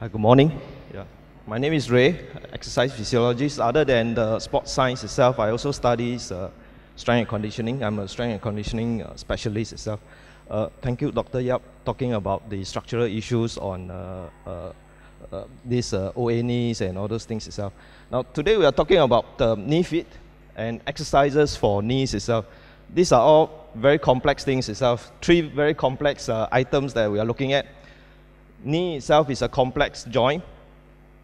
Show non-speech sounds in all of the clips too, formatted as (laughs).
Hi, good morning. Yeah. My name is Ray, exercise physiologist. Other than the sports science itself, I also study uh, strength and conditioning. I'm a strength and conditioning uh, specialist itself. Uh, thank you, Dr. Yap, talking about the structural issues on uh, uh, uh, these uh, OA knees and all those things itself. Now, today we are talking about uh, knee fit and exercises for knees itself. These are all very complex things itself. Three very complex items that we are looking at. Knee itself is a complex joint.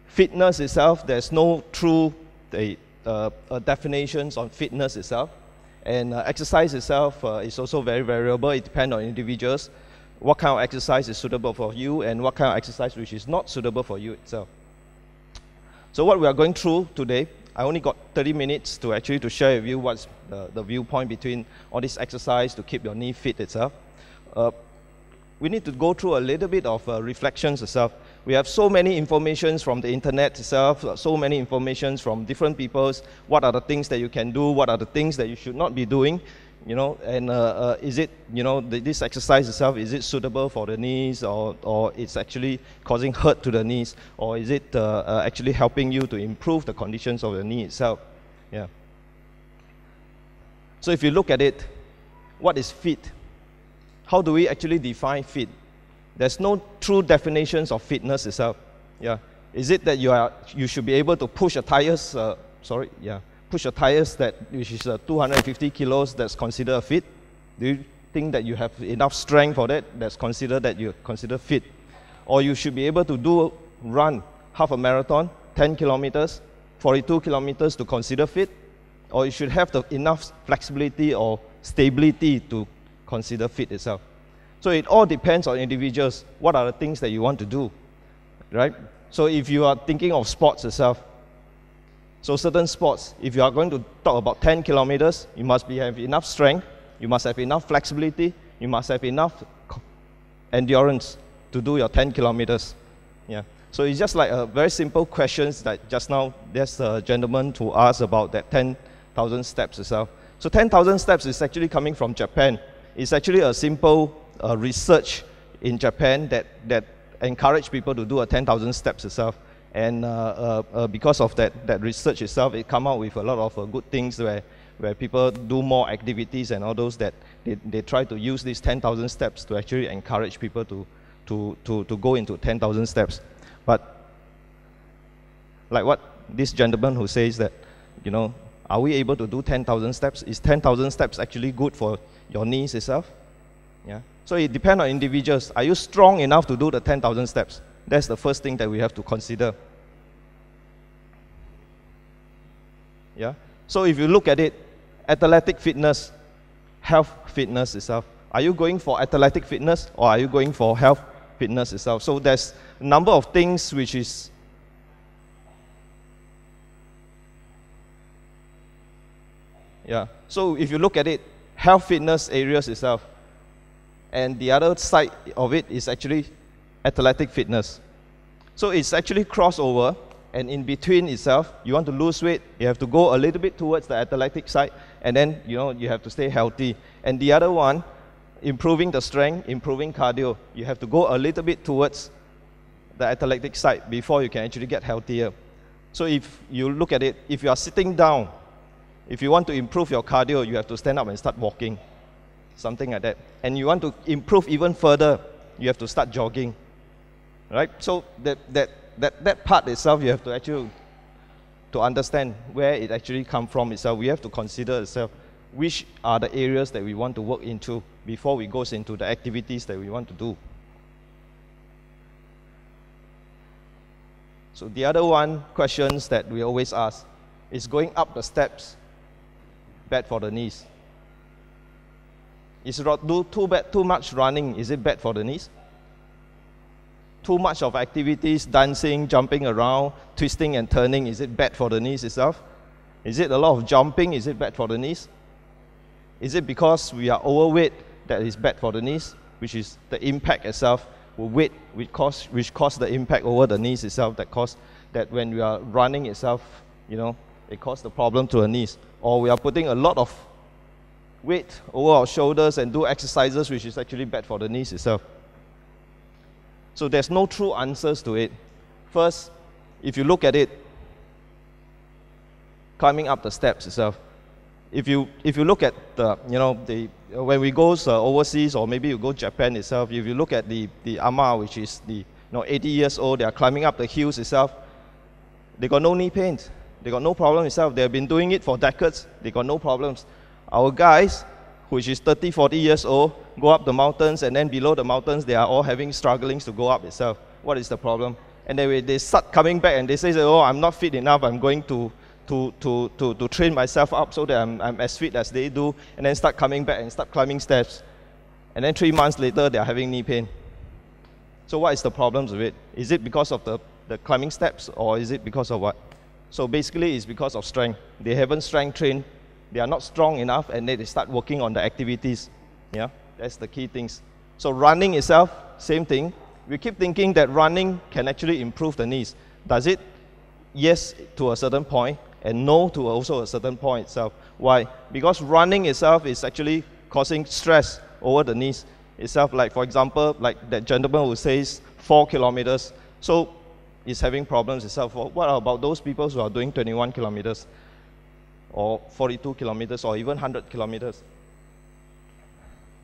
Fitness itself, there's no true uh, uh, definitions on fitness itself. And uh, exercise itself uh, is also very variable. It depends on individuals. What kind of exercise is suitable for you and what kind of exercise which is not suitable for you itself. So what we are going through today, I only got 30 minutes to actually to share with you what's the, the viewpoint between all this exercise to keep your knee fit itself. We need to go through a little bit of uh, reflections itself. We have so many informations from the internet itself, uh, so many informations from different peoples. What are the things that you can do? What are the things that you should not be doing? You know, and uh, uh, is it, you know, this exercise itself, is it suitable for the knees or, or it's actually causing hurt to the knees? Or is it uh, uh, actually helping you to improve the conditions of the knee itself? Yeah. So if you look at it, what is fit? How do we actually define fit? There's no true definitions of fitness itself. Yeah. Is it that you are you should be able to push a tires? Uh, sorry, yeah, push a tires that which is uh, 250 kilos that's considered a fit? Do you think that you have enough strength for that? That's considered that you consider fit, or you should be able to do run half a marathon, 10 kilometers, 42 kilometers to consider fit, or you should have the enough flexibility or stability to consider fit itself. So it all depends on individuals. What are the things that you want to do, right? So if you are thinking of sports itself, so certain sports, if you are going to talk about 10 kilometers, you must be, have enough strength, you must have enough flexibility, you must have enough endurance to do your 10 kilometers. Yeah. So it's just like a very simple questions that just now there's a uh, gentleman to ask about that 10,000 steps itself. So 10,000 steps is actually coming from Japan. It's actually a simple uh, research in Japan that, that encourage people to do a 10,000 steps itself. And uh, uh, uh, because of that, that research itself, it come out with a lot of uh, good things where, where people do more activities and all those that they, they try to use these 10,000 steps to actually encourage people to, to, to, to go into 10,000 steps. But like what this gentleman who says that, you know, are we able to do 10,000 steps? Is 10,000 steps actually good for your knees itself? Yeah. So it depends on individuals. Are you strong enough to do the 10,000 steps? That's the first thing that we have to consider. Yeah. So if you look at it, athletic fitness, health fitness itself. Are you going for athletic fitness or are you going for health fitness itself? So there's a number of things which is Yeah. So if you look at it, health fitness areas itself, and the other side of it is actually athletic fitness. So it's actually crossover, and in between itself, you want to lose weight, you have to go a little bit towards the athletic side, and then you know you have to stay healthy. And the other one, improving the strength, improving cardio, you have to go a little bit towards the athletic side before you can actually get healthier. So if you look at it, if you are sitting down if you want to improve your cardio, you have to stand up and start walking, something like that. And you want to improve even further, you have to start jogging, right? So that, that, that, that part itself, you have to actually to understand where it actually come from itself. We have to consider itself which are the areas that we want to work into before we goes into the activities that we want to do. So the other one questions that we always ask is going up the steps bad for the knees? Is do too bad too much running? Is it bad for the knees? Too much of activities, dancing, jumping around, twisting and turning, is it bad for the knees itself? Is it a lot of jumping? Is it bad for the knees? Is it because we are overweight that is bad for the knees, which is the impact itself, weight which cause which cause the impact over the knees itself that cause that when we are running itself, you know, it causes the problem to the knees. Or we are putting a lot of weight over our shoulders and do exercises which is actually bad for the knees itself. So there's no true answers to it. First, if you look at it, climbing up the steps itself. If you, if you look at the, you know, the, when we go uh, overseas or maybe you go Japan itself, if you look at the, the ama, which is the, you know, 80 years old, they are climbing up the hills itself, they got no knee pains. They got no problem itself. They have been doing it for decades. They got no problems. Our guys, which is 30, 40 years old, go up the mountains and then below the mountains, they are all having strugglings to go up itself. What is the problem? And then they start coming back and they say, oh, I'm not fit enough. I'm going to to, to, to, to train myself up so that I'm, I'm as fit as they do, and then start coming back and start climbing steps. And then three months later, they're having knee pain. So what is the problems with it? Is it because of the, the climbing steps, or is it because of what? So basically, it's because of strength. They haven't strength trained. They are not strong enough, and then they start working on the activities. Yeah, that's the key things. So running itself, same thing. We keep thinking that running can actually improve the knees. Does it? Yes, to a certain point and no to also a certain point itself. Why? Because running itself is actually causing stress over the knees itself. Like for example, like that gentleman who says four kilometers, so is having problems itself. What about those people who are doing 21 kilometers, or 42 kilometers, or even 100 kilometers?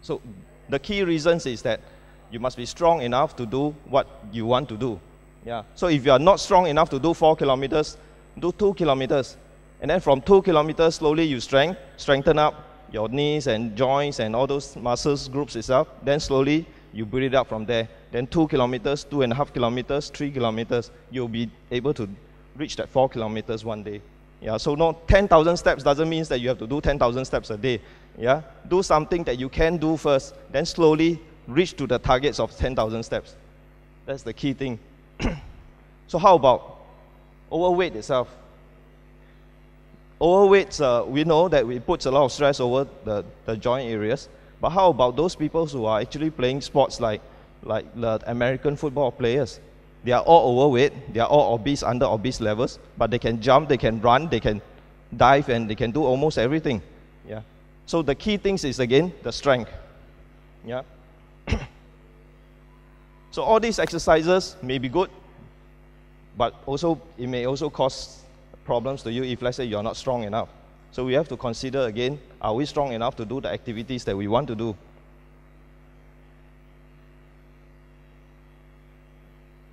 So the key reasons is that you must be strong enough to do what you want to do. Yeah. So if you are not strong enough to do four kilometers, do two kilometers. And then from two kilometers, slowly you strength, strengthen up your knees and joints and all those muscles groups itself. Then slowly you build it up from there. Then two kilometers, two and a half kilometers, three kilometers, you'll be able to reach that four kilometers one day. Yeah, so no 10,000 steps doesn't mean that you have to do 10,000 steps a day. Yeah, do something that you can do first, then slowly reach to the targets of 10,000 steps. That's the key thing. (clears throat) so how about overweight itself. Overweight, uh, we know that it puts a lot of stress over the, the joint areas. But how about those people who are actually playing sports like, like the American football players? They are all overweight, they are all obese, under obese levels, but they can jump, they can run, they can dive, and they can do almost everything. Yeah. So the key things is again the strength. Yeah. (coughs) so all these exercises may be good, but also it may also cause problems to you if let's say you're not strong enough. So we have to consider again, are we strong enough to do the activities that we want to do?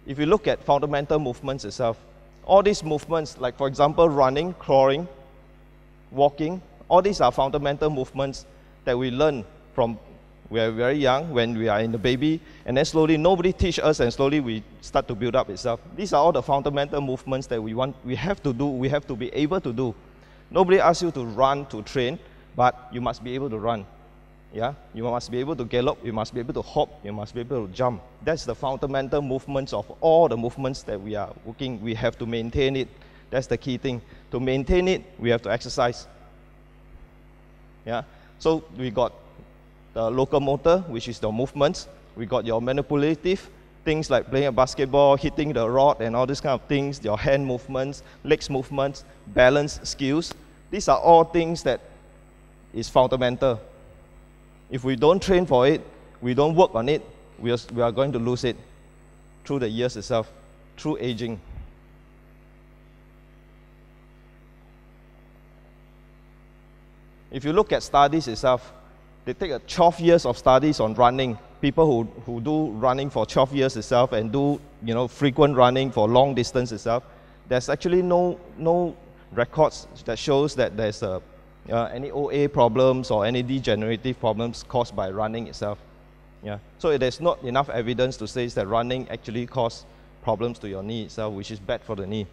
If you look at fundamental movements itself, all these movements, like for example running, crawling, walking, all these are fundamental movements that we learn from we are very young when we are in the baby, and then slowly nobody teach us, and slowly we start to build up itself. These are all the fundamental movements that we want, we have to do, we have to be able to do. Nobody asks you to run to train, but you must be able to run. Yeah, you must be able to gallop, you must be able to hop, you must be able to jump. That's the fundamental movements of all the movements that we are working. We have to maintain it. That's the key thing. To maintain it, we have to exercise. Yeah, so we got the locomotor, which is the movements. We got your manipulative, things like playing a basketball, hitting the rod, and all these kind of things, your hand movements, legs movements, balance skills. These are all things that is fundamental. If we don't train for it, we don't work on it, we are, we are going to lose it through the years itself, through aging. If you look at studies itself, they take a 12 years of studies on running. People who, who do running for 12 years itself and do you know frequent running for long distance itself, there's actually no no records that shows that there's a, uh, any OA problems or any degenerative problems caused by running itself. Yeah. So there's not enough evidence to say that running actually causes problems to your knee itself, which is bad for the knee.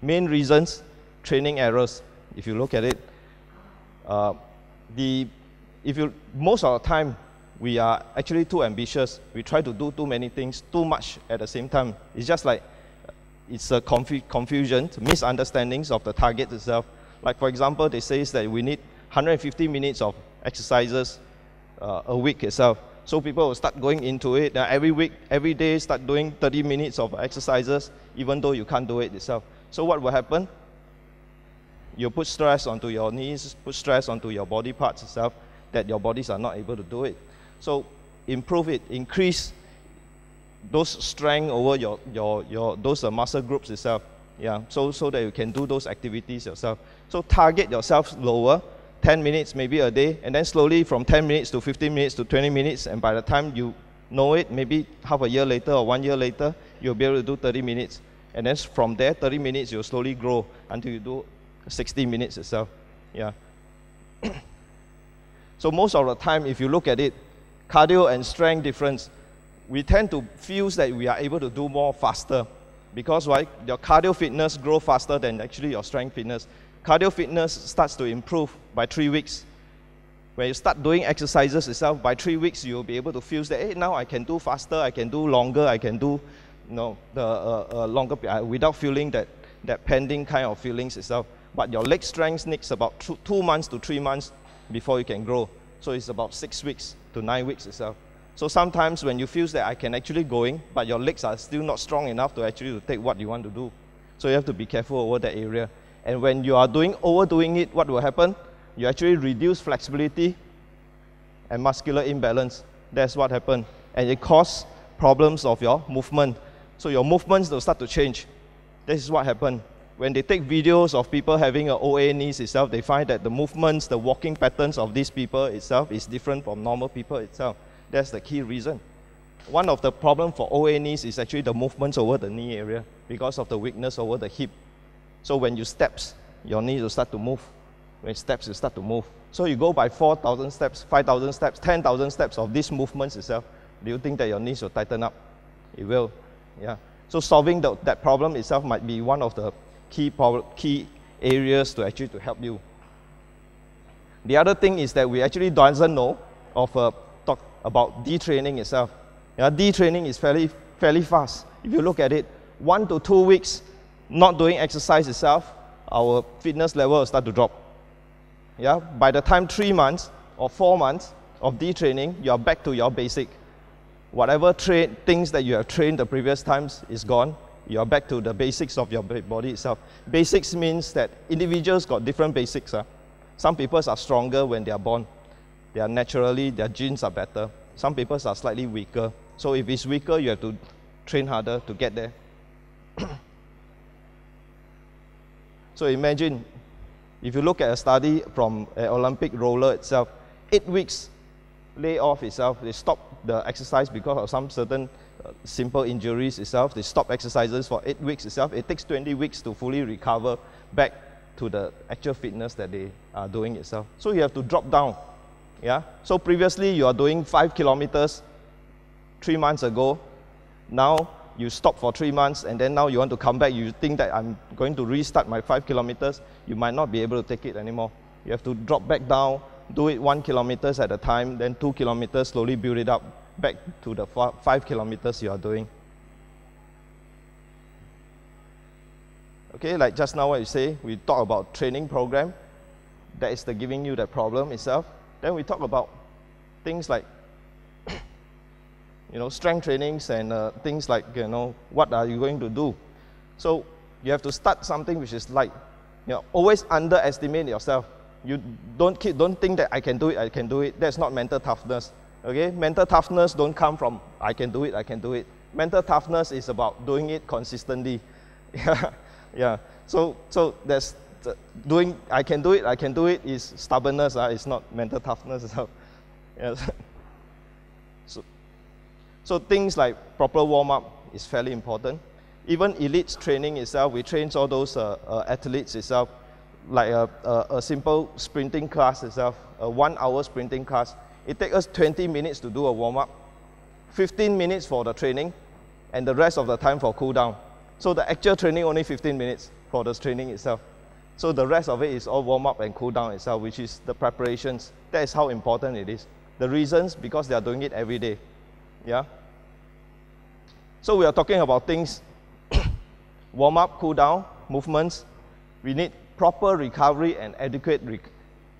Main reasons, training errors. If you look at it, uh, the, if you, most of the time, we are actually too ambitious. We try to do too many things, too much at the same time. It's just like, it's a confu confusion, misunderstandings of the target itself. Like for example, they say that we need 150 minutes of exercises uh, a week itself. So people will start going into it. Every week, every day, start doing 30 minutes of exercises, even though you can't do it itself. So what will happen? you put stress onto your knees, put stress onto your body parts itself, that your bodies are not able to do it. So improve it, increase those strength over your, your, your those uh, muscle groups itself. Yeah, so, so that you can do those activities yourself. So target yourself lower, 10 minutes maybe a day, and then slowly from 10 minutes to 15 minutes to 20 minutes, and by the time you know it, maybe half a year later or one year later, you'll be able to do 30 minutes. And then from there, 30 minutes, you'll slowly grow until you do 60 minutes itself. Yeah. (coughs) so most of the time, if you look at it, cardio and strength difference, we tend to feel that we are able to do more faster because why? Your cardio fitness grow faster than actually your strength fitness. Cardio fitness starts to improve by three weeks. When you start doing exercises itself, by three weeks you'll be able to feel that hey, now I can do faster, I can do longer, I can do you know, the uh, uh, longer uh, without feeling that that pending kind of feelings itself. But your leg strength needs about two, two months to three months before you can grow. So it's about six weeks to nine weeks itself. So sometimes when you feel that I can actually going, but your legs are still not strong enough to actually to take what you want to do. So you have to be careful over that area. And when you are doing overdoing it, what will happen? You actually reduce flexibility and muscular imbalance. That's what happened. And it causes problems of your movement. So your movements will start to change. This is what happened. When they take videos of people having an OA knees itself, they find that the movements, the walking patterns of these people itself is different from normal people itself. That's the key reason. One of the problem for OA knees is actually the movements over the knee area because of the weakness over the hip. So when you steps, your knee will start to move. When steps, you start to move. So you go by 4,000 steps, 5,000 steps, 10,000 steps of these movements itself. Do you think that your knees will tighten up? It will. Yeah. So solving the, that problem itself might be one of the key, key areas to actually to help you. The other thing is that we actually doesn't know of a about detraining itself. Yeah, detraining is fairly, fairly fast. If you look at it, one to two weeks not doing exercise itself, our fitness level will start to drop. Yeah, by the time three months or four months of detraining, you are back to your basic. Whatever tra- things that you have trained the previous times is gone. You are back to the basics of your body itself. Basics means that individuals got different basics. Huh? Some people are stronger when they are born they are naturally, their genes are better. Some people are slightly weaker. So if it's weaker, you have to train harder to get there. (coughs) so imagine if you look at a study from an Olympic roller itself, eight weeks lay off itself, they stop the exercise because of some certain uh, simple injuries itself. They stop exercises for eight weeks itself. It takes 20 weeks to fully recover back to the actual fitness that they are doing itself. So you have to drop down yeah? So previously you are doing five kilometers three months ago. Now you stop for three months and then now you want to come back. You think that I'm going to restart my five kilometers. You might not be able to take it anymore. You have to drop back down, do it one kilometers at a time, then two kilometers, slowly build it up back to the five kilometers you are doing. Okay, like just now what you say, we talk about training program. That is the giving you the problem itself. Then we talk about things like, (coughs) you know, strength trainings and uh, things like, you know, what are you going to do? So you have to start something which is light. You know, always underestimate yourself. You don't keep, don't think that I can do it, I can do it. That's not mental toughness. Okay, mental toughness don't come from I can do it, I can do it. Mental toughness is about doing it consistently. (laughs) yeah, yeah. So so there's doing, I can do it, I can do it is stubbornness, uh, it's not mental toughness. (laughs) So, yes. so, so things like proper warm up is fairly important. Even elite training itself, we train all those uh, uh, athletes itself, like a, a, a, simple sprinting class itself, a one hour sprinting class. It takes us 20 minutes to do a warm up, 15 minutes for the training, and the rest of the time for cool down. So the actual training only 15 minutes for the training itself. So the rest of it is all warm up and cool down itself, which is the preparations. That is how important it is. The reasons, because they are doing it every day. Yeah? So we are talking about things (coughs) warm up, cool down, movements. We need proper recovery and adequate rec-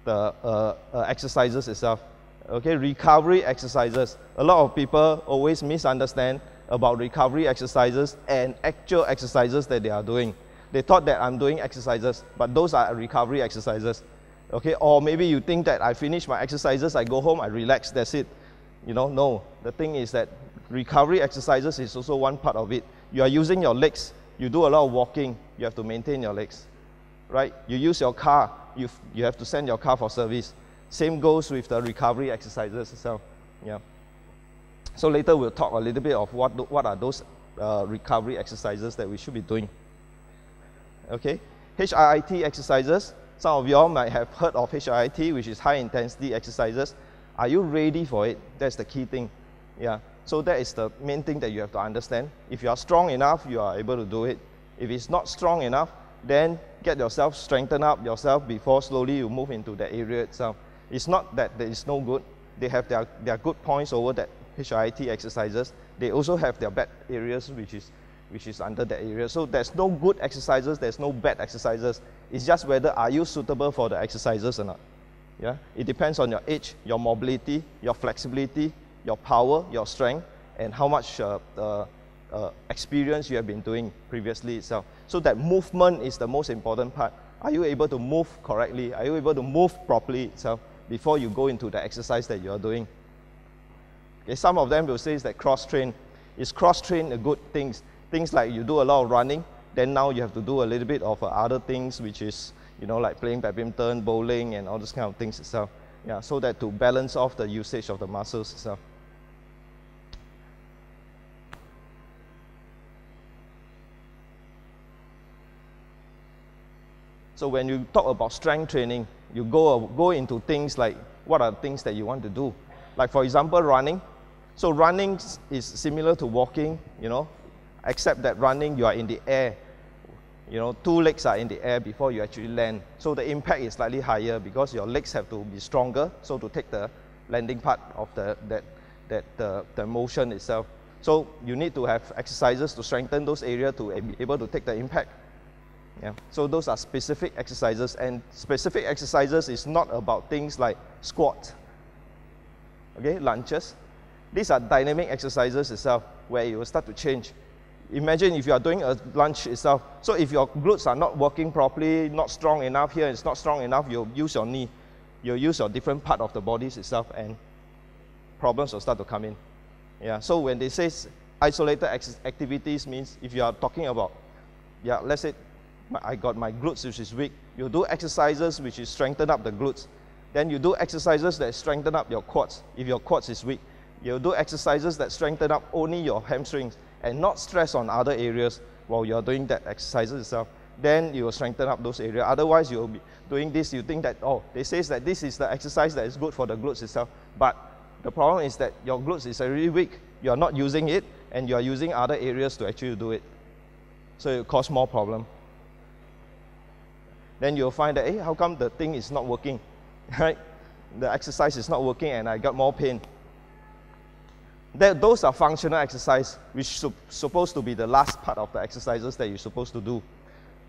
the uh, uh, exercises itself. Okay, recovery exercises. A lot of people always misunderstand about recovery exercises and actual exercises that they are doing they thought that I'm doing exercises, but those are recovery exercises. Okay, or maybe you think that I finish my exercises, I go home, I relax, that's it. You know, no. The thing is that Recovery exercises is also one part of it. You are using your legs. You do a lot of walking. You have to maintain your legs, right? You use your car. You, you have to send your car for service. Same goes with the recovery exercises itself. Yeah. So later we'll talk a little bit of what, what are those uh, recovery exercises that we should be doing. Okay, HIIT exercises. Some of y'all might have heard of HIIT, which is high intensity exercises. Are you ready for it? That's the key thing. Yeah. So that is the main thing that you have to understand. If you are strong enough, you are able to do it. If it's not strong enough, then get yourself strengthen up yourself before slowly you move into the area itself. It's not that there is no good. They have their, their good points over that HIIT exercises. They also have their bad areas, which is, which is under that area. So there's no good exercises, there's no bad exercises. It's just whether are you suitable for the exercises or not. Yeah? It depends on your age, your mobility, your flexibility, your power, your strength, and how much uh, uh, uh, experience you have been doing previously itself. So that movement is the most important part. Are you able to move correctly? Are you able to move properly itself before you go into the exercise that you are doing? Okay, some of them will say is that cross-train. Is cross-train a good thing? Things like you do a lot of running, then now you have to do a little bit of uh, other things, which is, you know, like playing badminton, bowling, and all those kind of things itself. Yeah, so that to balance off the usage of the muscles itself. So when you talk about strength training, you go, go into things like what are the things that you want to do. Like for example, running. So running is similar to walking, you know, except that running you are in the air. You know, two legs are in the air before you actually land. So the impact is slightly higher because your legs have to be stronger, so to take the landing part of the, that, that the, the motion itself. So you need to have exercises to strengthen those areas to be able to take the impact. Yeah. So those are specific exercises, and specific exercises is not about things like squat, okay, lunges. These are dynamic exercises itself where you will start to change. Imagine if you are doing a lunge itself. So if your glutes are not working properly, not strong enough here, it's not strong enough, you'll use your knee. You'll use your different part of the bodies itself and problems will start to come in. Yeah, so when they say isolated activities means if you are talking about, yeah, let's say I got my glutes which is weak. You do exercises which is strengthen up the glutes. Then you do exercises that strengthen up your quads if your quads is weak. You do exercises that strengthen up only your hamstrings and not stress on other areas while you're doing that exercises itself. Then you will strengthen up those areas. Otherwise, you'll be doing this, you think that, oh, they say that this is the exercise that is good for the glutes itself. But the problem is that your glutes is already weak. You are not using it and you are using other areas to actually do it. So it cause more problem then you'll find that, hey, how come the thing is not working, (laughs) right? The exercise is not working and I got more pain. That, those are functional exercise, which su supposed to be the last part of the exercises that you're supposed to do.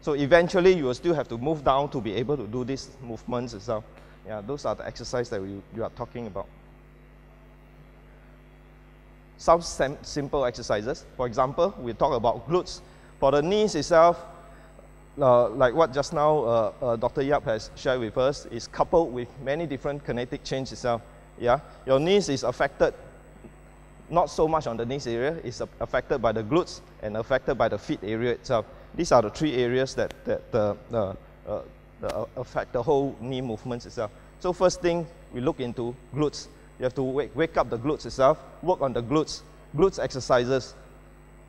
So eventually you will still have to move down to be able to do these movements itself. Yeah, those are the exercises that we, you are talking about. Some simple exercises. For example, we talk about glutes. For the knees itself, uh, like what just now uh, uh, Dr. Yap has shared with us, is coupled with many different kinetic chain itself. Yeah, your knees is affected not so much on the knees area, it's affected by the glutes and affected by the feet area itself. These are the three areas that, that uh, uh, uh, affect the whole knee movements itself. So first thing, we look into glutes. You have to wake, wake up the glutes itself, work on the glutes, glutes exercises.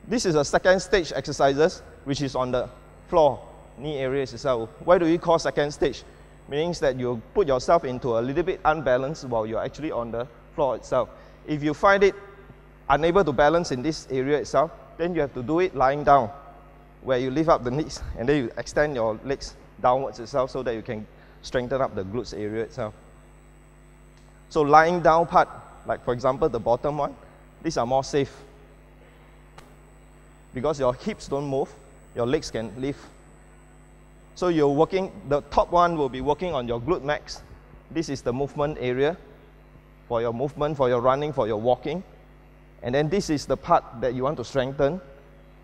This is a second stage exercises, which is on the floor knee areas itself. Why do we call second stage? Meaning that you put yourself into a little bit unbalanced while you're actually on the floor itself. If you find it unable to balance in this area itself, then you have to do it lying down, where you lift up the knees and then you extend your legs downwards itself so that you can strengthen up the glutes area itself. So lying down part, like for example the bottom one, these are more safe. Because your hips don't move, your legs can lift so you're working, the top one will be working on your glute max. This is the movement area for your movement, for your running, for your walking. And then this is the part that you want to strengthen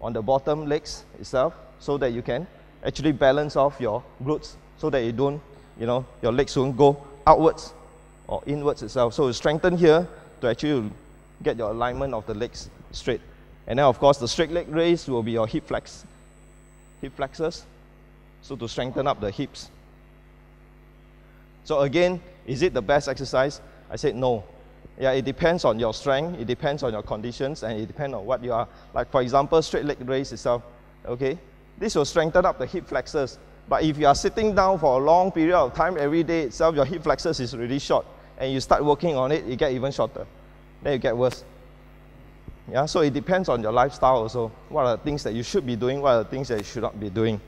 on the bottom legs itself so that you can actually balance off your glutes so that you don't, you know, your legs won't go outwards or inwards itself. So strengthen here to actually get your alignment of the legs straight. And then of course the straight leg raise will be your hip flex, hip flexors. So to strengthen up the hips. So again, is it the best exercise? I said no. Yeah, it depends on your strength, it depends on your conditions, and it depends on what you are. Like for example, straight leg raise itself. Okay, this will strengthen up the hip flexors. But if you are sitting down for a long period of time every day itself, your hip flexors is really short, and you start working on it, it get even shorter. Then you get worse. Yeah, so it depends on your lifestyle also. What are the things that you should be doing? What are the things that you should not be doing?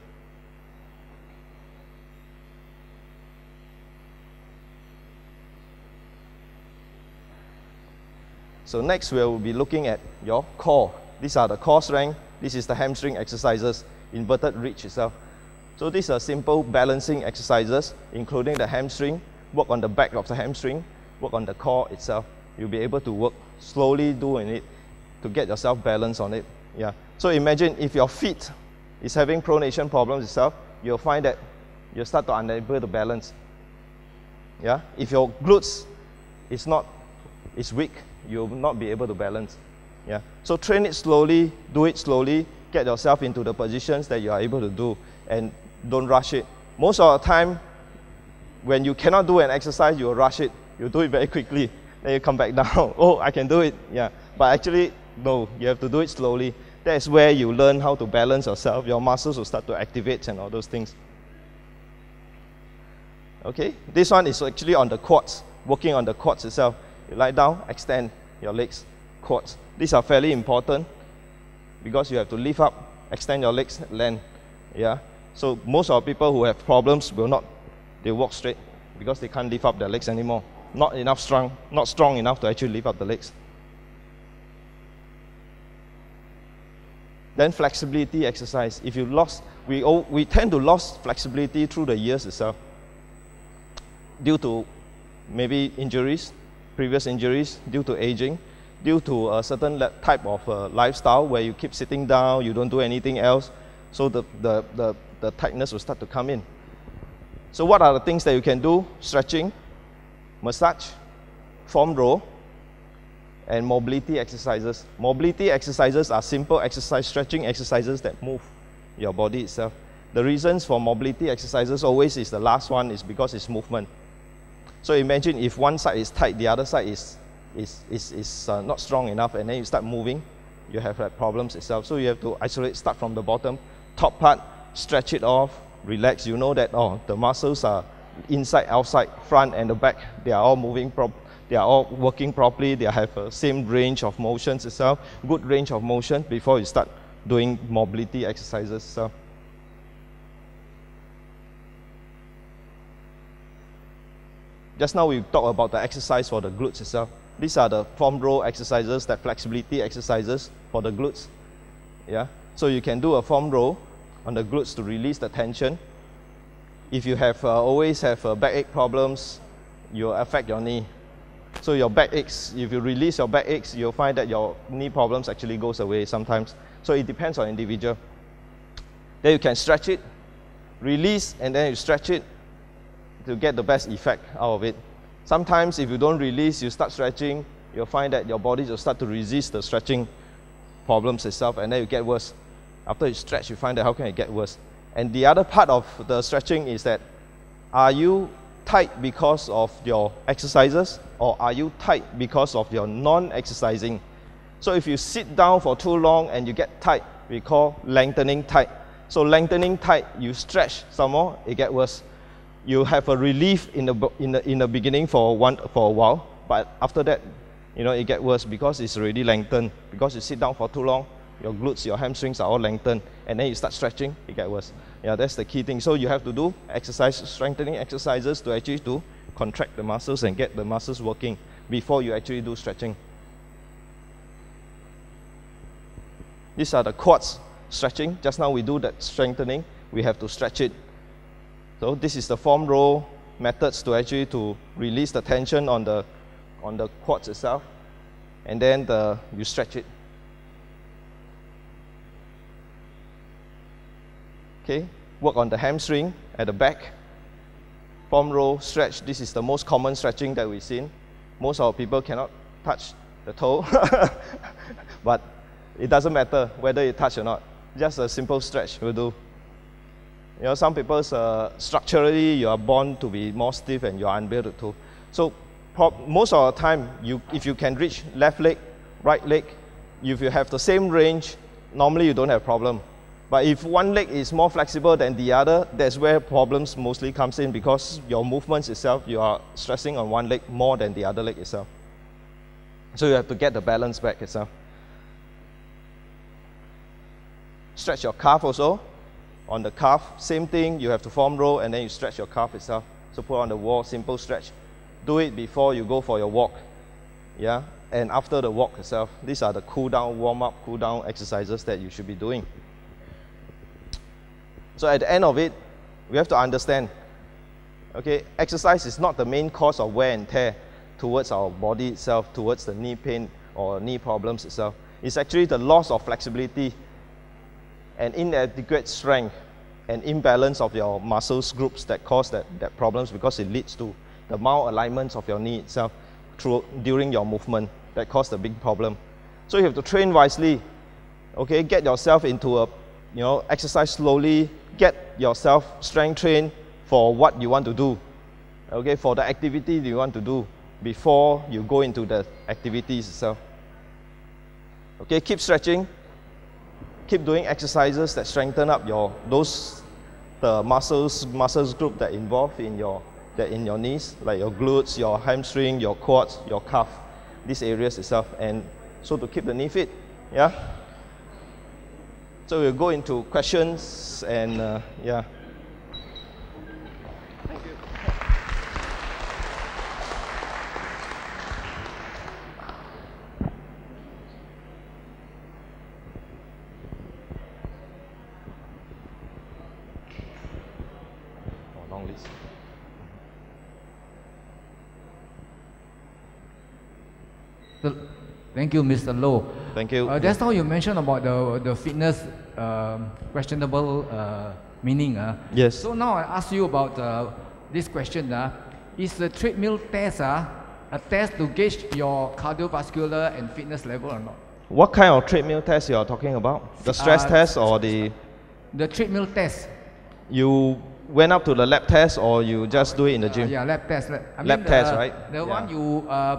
So next we'll be looking at your core. These are the core strength. This is the hamstring exercises, inverted reach itself. So these are simple balancing exercises, including the hamstring, work on the back of the hamstring, work on the core itself. You'll be able to work slowly doing it to get yourself balanced on it. Yeah. So imagine if your feet is having pronation problems itself, you'll find that you'll start to unable to balance. Yeah. If your glutes is not is weak, you'll not be able to balance. Yeah. So train it slowly, do it slowly, get yourself into the positions that you are able to do and don't rush it. Most of the time, when you cannot do an exercise, you rush it. You do it very quickly. Then you come back down. (laughs) oh, I can do it. Yeah. But actually, no, you have to do it slowly. That is where you learn how to balance yourself. Your muscles will start to activate and all those things. Okay, this one is actually on the quads, working on the quads itself. You lie down, extend your legs, quads. These are fairly important because you have to lift up, extend your legs, land. Yeah. So most of people who have problems will not, they walk straight because they can't lift up their legs anymore. Not enough strong, not strong enough to actually lift up the legs. Then flexibility exercise. If you lost, we, we tend to lose flexibility through the years itself due to maybe injuries, previous injuries, due to aging, due to a certain type of uh, lifestyle where you keep sitting down, you don't do anything else, so the, the, the, the tightness will start to come in. So what are the things that you can do? Stretching, massage, foam roll, and mobility exercises. Mobility exercises are simple exercise, stretching exercises that move your body itself. The reasons for mobility exercises always is the last one is because it's movement. So imagine if one side is tight, the other side is, is, is, is uh, not strong enough, and then you start moving, you have like, problems itself. So you have to isolate, start from the bottom, top part, stretch it off, relax. You know that, oh, the muscles are inside, outside, front, and the back. They are all moving, prop they are all working properly. They have the same range of motions itself, good range of motion before you start doing mobility exercises. So. Just now we talked about the exercise for the glutes itself. These are the foam roll exercises, that flexibility exercises for the glutes. Yeah. So you can do a foam roll on the glutes to release the tension. If you have uh, always have uh, backache problems, you'll affect your knee. So your back aches, if you release your back aches, you'll find that your knee problems actually goes away sometimes. So it depends on individual. Then you can stretch it, release, and then you stretch it, to get the best effect out of it. Sometimes if you don't release, you start stretching, you'll find that your body will start to resist the stretching problems itself and then you get worse. After you stretch, you find that how can it get worse? And the other part of the stretching is that are you tight because of your exercises or are you tight because of your non-exercising? So if you sit down for too long and you get tight, we call lengthening tight. So lengthening tight, you stretch some more, it get worse you have a relief in the, in the, in the beginning for, one, for a while, but after that, you know, it get worse because it's already lengthened. Because you sit down for too long, your glutes, your hamstrings are all lengthened, and then you start stretching, it get worse. Yeah, that's the key thing. So you have to do exercise, strengthening exercises to actually to contract the muscles and get the muscles working before you actually do stretching. These are the quads stretching. Just now we do that strengthening. We have to stretch it so this is the foam roll methods to actually to release the tension on the on the quads itself, and then the you stretch it. Okay, work on the hamstring at the back. Foam roll stretch. This is the most common stretching that we've seen. Most of our people cannot touch the toe. (laughs) but it doesn't matter whether you touch or not. Just a simple stretch will do. You know, some people uh, structurally you are born to be more stiff and you are unable to. So most of the time, you, if you can reach left leg, right leg, if you have the same range, normally you don't have problem. But if one leg is more flexible than the other, that's where problems mostly comes in because your movements itself, you are stressing on one leg more than the other leg itself. So you have to get the balance back itself. Stretch your calf also. On the calf, same thing, you have to foam roll and then you stretch your calf itself. So put on the wall, simple stretch. Do it before you go for your walk. Yeah, and after the walk itself. These are the cool down, warm up, cool down exercises that you should be doing. So at the end of it, we have to understand, okay, exercise is not the main cause of wear and tear towards our body itself, towards the knee pain or knee problems itself. It's actually the loss of flexibility and inadequate strength and imbalance of your muscles groups that cause that, that problems because it leads to the malalignments of your knee itself through, during your movement that cause the big problem. So you have to train wisely. Okay, get yourself into a, you know, exercise slowly, get yourself strength trained for what you want to do. Okay, for the activity you want to do before you go into the activities itself. Okay, keep stretching. Keep doing exercises that strengthen up your those the muscles muscles group that involve in your that in your knees, like your glutes, your hamstring, your quads, your calf, these areas itself, and so to keep the knee fit. Yeah. So we'll go into questions and uh, yeah. Thank you. Oh, long list. Thank you, Mr. Loh. Thank you. Uh, just now you mentioned about the, the fitness um, questionable uh, meaning. Uh. Yes. So now I ask you about uh, this question. Uh, is the treadmill test uh, a test to gauge your cardiovascular and fitness level or not? What kind of treadmill test you are talking about? The stress Uh, test or the The treadmill test. you went up to the lab test or you just do it in the Uh, gym? yeah, lab test. Lab, I Lab mean test, the, right? The Yeah. one you uh,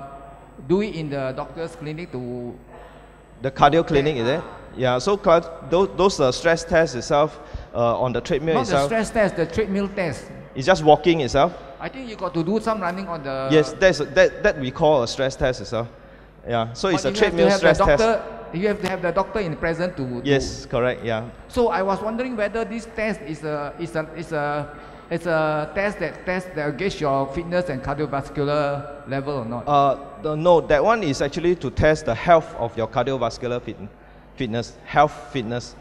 do it in the doctor's clinic to The cardio clinic, is it? Yeah, so those, those uh, stress tests itself uh, on the treadmill not the stress test, the treadmill test. it's just walking itself. I think you got to do some running on the. yes, that's, that, that we call a stress test itself. Yeah, so it's but a you have to treadmill have stress the test. doctor, You have to have the doctor in present to. to- Yes, correct, yeah. So I was wondering whether this test is a is a is a it's a test that test that gauge your fitness and cardiovascular level or not. Uh, the, no, that one is actually to test the health of your cardiovascular fit, fitness, health fitness.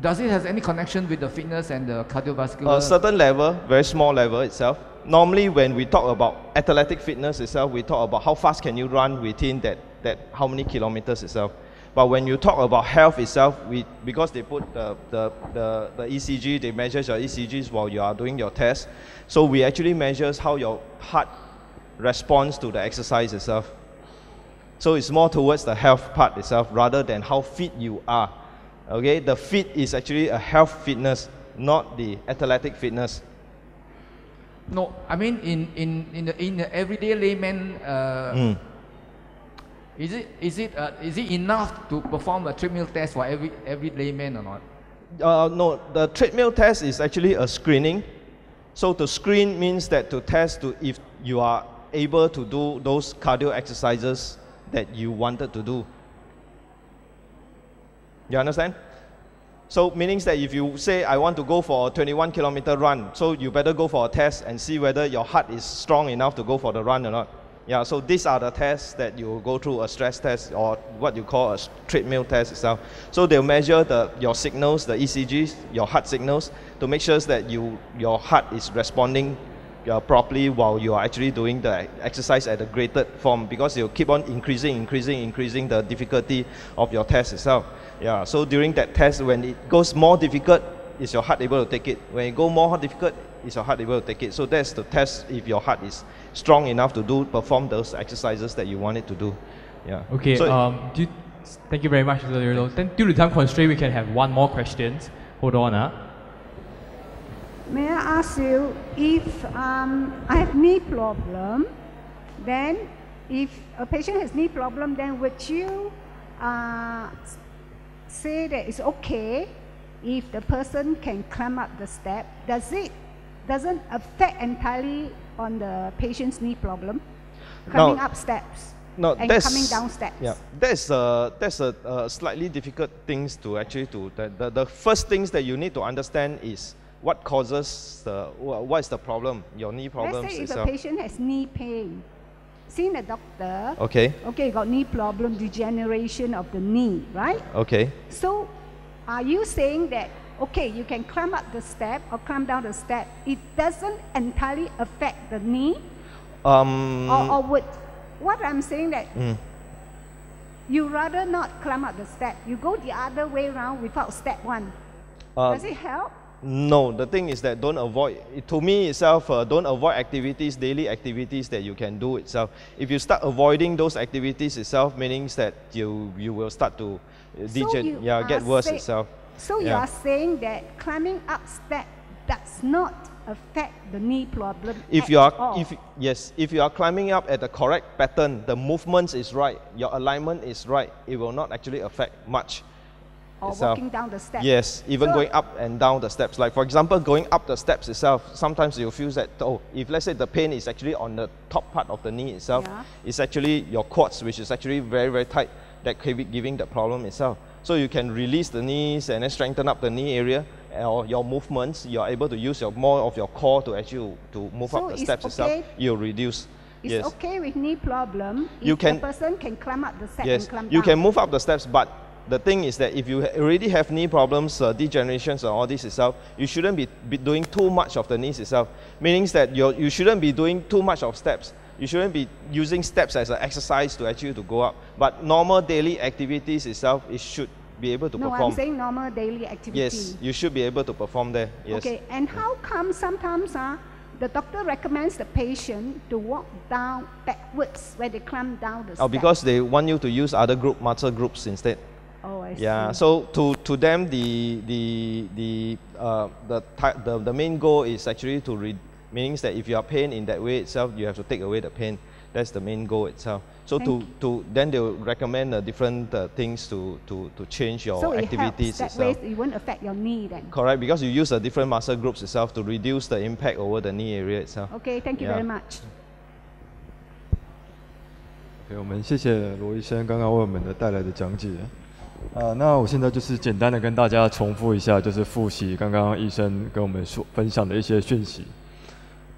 Does it has any connection with the fitness and the cardiovascular? A certain level, very small level itself. Normally, when we talk about athletic fitness itself, we talk about how fast can you run within that, that how many kilometers itself. But when you talk about health itself, we, because they put the, the, the, the ECG, they measure your ECGs while you are doing your test. So we actually measures how your heart responds to the exercise itself. So it's more towards the health part itself rather than how fit you are. Okay, the fit is actually a health fitness, not the athletic fitness. no, I mean in in in the in the everyday layman. Uh, Mm. Is it is it uh, is it enough to perform a treadmill test for every every layman or not? Uh, no, the treadmill test is actually a screening. So to screen means that to test to if you are able to do those cardio exercises that you wanted to do. You understand? So meaning that if you say I want to go for a 21 kilometer run, so you better go for a test and see whether your heart is strong enough to go for the run or not. Yeah, so these are the tests that you go through a stress test or what you call a treadmill test itself. So they'll measure the, your signals, the ECGs, your heart signals, to make sure that you, your heart is responding uh, properly while you are actually doing the exercise at a graded form because you keep on increasing, increasing, increasing the difficulty of your test itself. Yeah, so during that test, when it goes more difficult, is your heart able to take it? When it go more difficult, is your heart able to take it? So that's the test if your heart is strong enough to do perform those exercises that you want it to do. Yeah. Okay, So- um, due, thank you very much, Mr. Lerdo. Then due to time constraint, we can have one more questions. Hold on, ah. May I ask you if um, I have knee problem, then if a patient has knee problem, then would you uh, say that it's okay if the person can climb up the step? Does it doesn't affect entirely on the patient's knee problem? coming Now- up steps No, and that's coming down steps. Yeah, that's a that's a, uh slightly difficult things to actually to the, the, the first things that you need to understand is what causes the what is the problem your knee problems Let's say if a patient has knee pain, seen a doctor, Okay, okay, got knee problem, degeneration of the knee, right? okay. So, are you saying that okay, you can climb up the step or climb down the step? It doesn't entirely affect the knee, Um, or, or would what I'm saying that mm, you rather not climb up the step, you go the other way around without step one. uh, Does it help? No, the thing is that don't avoid. To me itself, uh, don't avoid activities, daily activities that you can do itself. If you start avoiding those activities itself, means that you you will start to uh, degen- you yeah, get worse itself. So you are saying that climbing up step does not affect the knee problem. If you are, all. if yes, if you are climbing up at the correct pattern, the movements is right, your alignment is right, it will not actually affect much. or itself. walking down the step. Yes, even So- going up and down the steps. Like for example, going up the steps itself, sometimes you feel that oh, if let's say the pain is actually on the top part of the knee itself, Yeah. it's actually your quads, which is actually very very tight, that could be giving the problem itself. So you can release the knees and then strengthen up the knee area or your movements. You are able to use your more of your core to actually to move So up the steps okay- itself. You'll reduce. It's yes. okay with knee problem if You can- the person can climb up the step Yes, and climb you down. can move up the steps, but the thing is that if you already have knee problems, uh, degenerations, and all this itself, you shouldn't be, be doing too much of the knees itself. Meaning that you you shouldn't be doing too much of steps. You shouldn't be using steps as an exercise to actually to go up. But normal daily activities itself, it should be able to no, perform. I'm saying normal daily activity. yes, you should be able to perform there. Yes. Okay, and how come sometimes uh, the doctor recommends the patient to walk down backwards when they climb down the Oh, step? because they want you to use other group muscle groups instead. oh, I Yeah. see. So to to them the the the uh, the, the the main goal is actually to re- meaning that if you are pain in that way itself, you have to take away the pain. That's the main goal itself. So to, Thank to then they will recommend uh, different uh, things to, to, to change your so it activities helps that itself. way it won't affect your knee then. Correct, because you use the different muscle groups itself to reduce the impact over the knee area itself. Okay, thank you Yeah. very much. 对，我们谢谢罗医生刚刚为我们的带来的讲解。啊、那我现在就是简单的跟大家重复一下，就是复习刚刚医生跟我们说分享的一些讯息。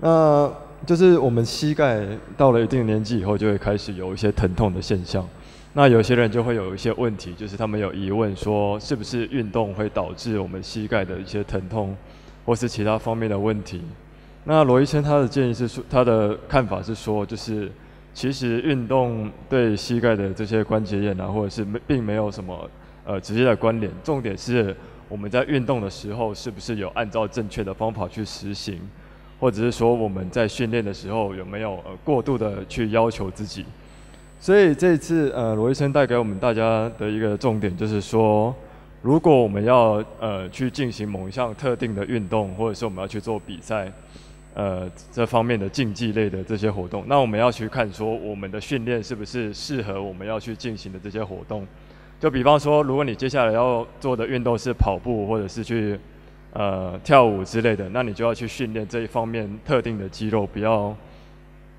那就是我们膝盖到了一定年纪以后，就会开始有一些疼痛的现象。那有些人就会有一些问题，就是他们有疑问说，是不是运动会导致我们膝盖的一些疼痛，或是其他方面的问题？那罗医生他的建议是说，他的看法是说，就是其实运动对膝盖的这些关节炎啊，或者是没并没有什么呃直接的关联，重点是我们在运动的时候是不是有按照正确的方法去实行，或者是说我们在训练的时候有没有呃过度的去要求自己。所以这次呃罗医生带给我们大家的一个重点就是说，如果我们要呃去进行某一项特定的运动，或者是我们要去做比赛，呃这方面的竞技类的这些活动，那我们要去看说我们的训练是不是适合我们要去进行的这些活动。就比方说，如果你接下来要做的运动是跑步，或者是去呃跳舞之类的，那你就要去训练这一方面特定的肌肉，不要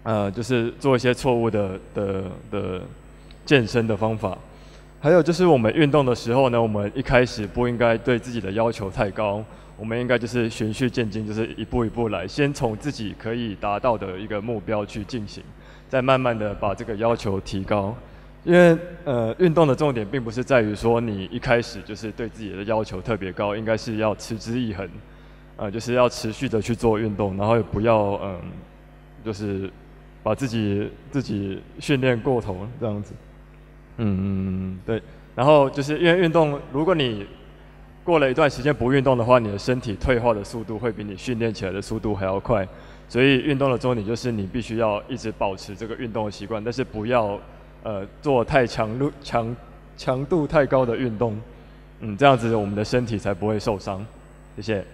呃就是做一些错误的的的健身的方法。还有就是我们运动的时候呢，我们一开始不应该对自己的要求太高，我们应该就是循序渐进，就是一步一步来，先从自己可以达到的一个目标去进行，再慢慢的把这个要求提高。因为呃，运动的重点并不是在于说你一开始就是对自己的要求特别高，应该是要持之以恒，呃，就是要持续的去做运动，然后也不要嗯、就是把自己自己训练过头这样子。嗯嗯嗯，对。然后就是因为运动，如果你过了一段时间不运动的话，你的身体退化的速度会比你训练起来的速度还要快。所以运动的重点就是你必须要一直保持这个运动的习惯，但是不要呃做太强度强强度太高的运动，嗯，这样子我们的身体才不会受伤。谢谢。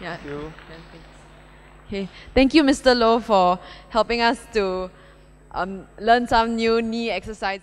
Yeah. Okay. Thank you, Mr. Low, for helping us to um, learn some new knee exercises.